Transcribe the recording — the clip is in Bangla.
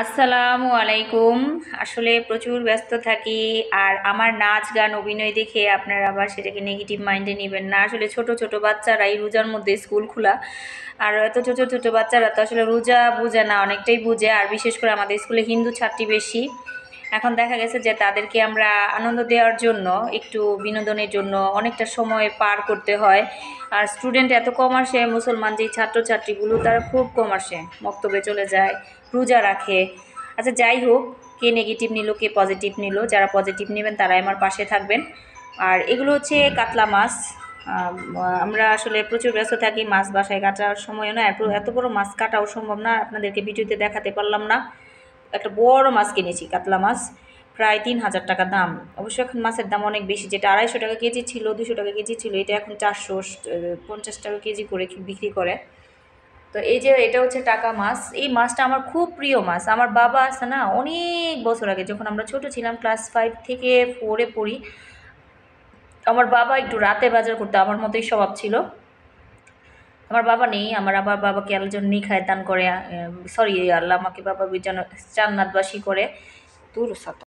আসসালামু আলাইকুম। আসলে প্রচুর ব্যস্ত থাকি আর আমার নাচ, গান, অভিনয় দেখে আপনারা আবার সেটাকে নেগেটিভ মাইন্ডে নেবেন না। আসলে ছোট ছোট বাচ্চারা এই রোজার মধ্যে স্কুল খোলা। আর এত ছোট ছোট বাচ্চারা তো আসলে রোজা বোঝে না, অনেকটাই বুঝে। আর বিশেষ করে আমাদের স্কুলে হিন্দু ছাত্রী বেশি। এখন দেখা গেছে যে তাদেরকে আমরা আনন্দ দেওয়ার জন্য, একটু বিনোদনের জন্য অনেকটা সময় পার করতে হয়। আর স্টুডেন্ট এত কম আসে, মুসলমান যেই ছাত্রছাত্রীগুলো, তারা খুব কম আসে, বক্তব্যে চলে যায়, রোজা রাখে। আচ্ছা যাই হোক, কে নেগেটিভ নিল, কে পজিটিভ নিল, যারা পজিটিভ নেবেন তারাই আমার পাশে থাকবেন। আর এগুলো হচ্ছে কাতলা মাছ। আমরা আসলে প্রচুর ব্যস্ত থাকি, মাছ বাসায় কাটার সময়ও না, এত- এত বড় মাছ কাটাও সম্ভব না, আপনাদেরকে ভিডিওতে দেখাতে পারলাম না। একটা বড় মাছ কিনেছি, কাতলা মাছ, প্রায় তিন হাজার টাকা দাম। অবশ্য এখন মাছের দাম অনেক বেশি, যেটা আড়াইশো টাকা কেজি ছিল দুশো টাকা কেজি ছিল, এটা এখন চারশো, পঞ্চাশ টাকা কেজি করে বিক্রি করে। তো এই যে এটা হচ্ছে টাকা মাছ, এই মাছটা আমার খুব প্রিয় মাছ। আমার বাবা আছে না, অনেক বছর আগে যখন আমরা ছোট ছিলাম ক্লাস ফাইভ থেকে ফোরে পড়ি, আমার বাবা একটু রাতে বাজার করতে, আমার মতোই স্বভাব ছিল। আমার বাবা নেই, আমার আবার বাবাকে আলোচনা নেই খায় দান করে সরি আল্লাহ আমাকে বাবা যেন জান্নাতবাসী করে। তুর সাথে